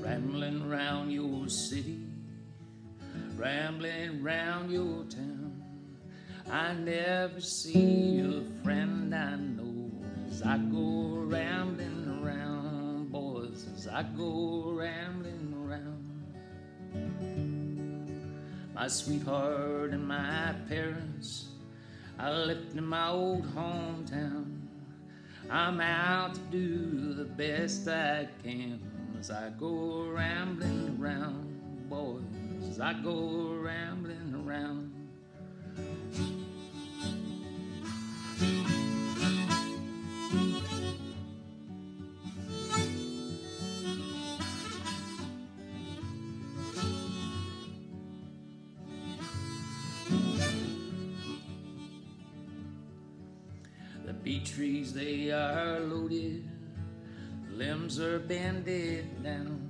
Rambling round your city, rambling round your town. I never see a friend I know as I go rambling around, boys, as I go rambling around. My sweetheart and my parents, I left in my old hometown. I'm out to do the best I can as I go rambling around, boys, as I go rambling beech trees, they are loaded, limbs are bended down.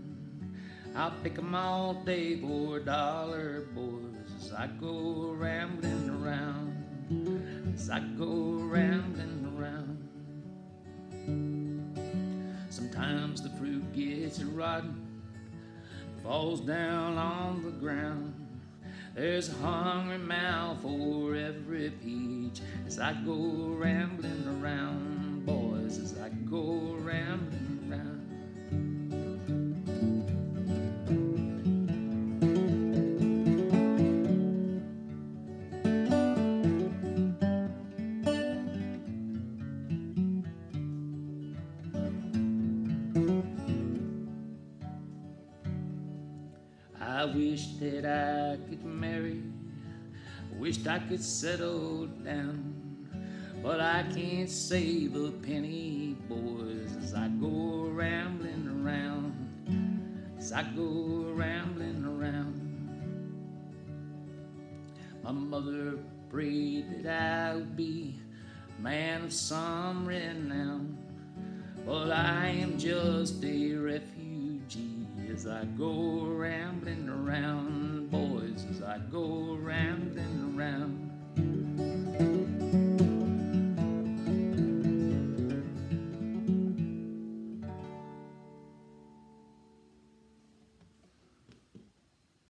I'll pick 'em all day for dollar, boys, as I go rambling around, as I go rambling around. Sometimes the fruit gets rotten, falls down on the ground. There's a hungry mouth as I go rambling around, boys, as I go rambling around. I wish that I could marry. Wished I could settle down. But I can't save a penny, boys, as I go rambling around. As I go rambling around. My mother prayed that I would be a man of some renown. But I am just a refugee as I go rambling around, boys, as I go.